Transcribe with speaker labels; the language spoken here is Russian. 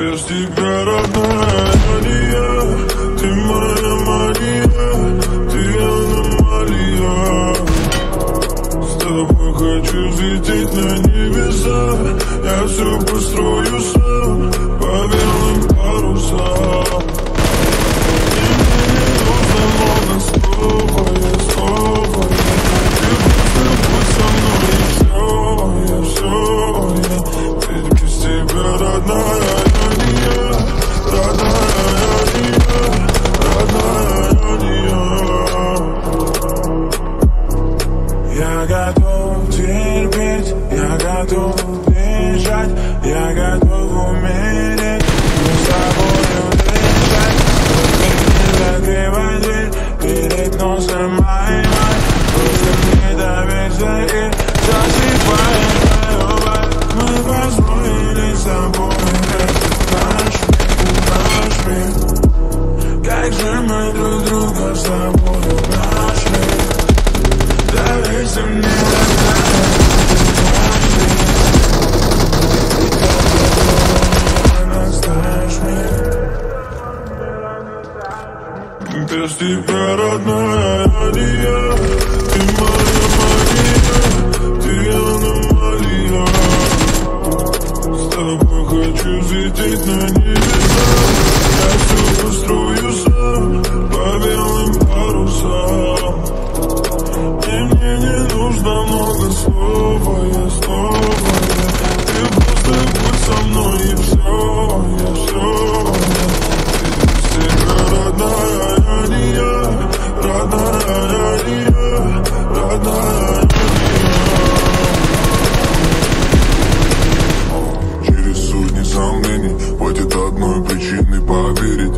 Speaker 1: Без тебя, родная, я не я Ты моя Мария Ты аномалия. С тобой хочу взлететь на небеса Я все построю сам По белым парусам Ты все Я все я Ведь без тебя, родная, я
Speaker 2: готов терпеть, я готов бежать, я также мы друг друга с тобой нашли Доверься мне Без тебя, родная, я Ты моя магия, ты аномалия. С тобой хочу
Speaker 1: взлететь причины поверить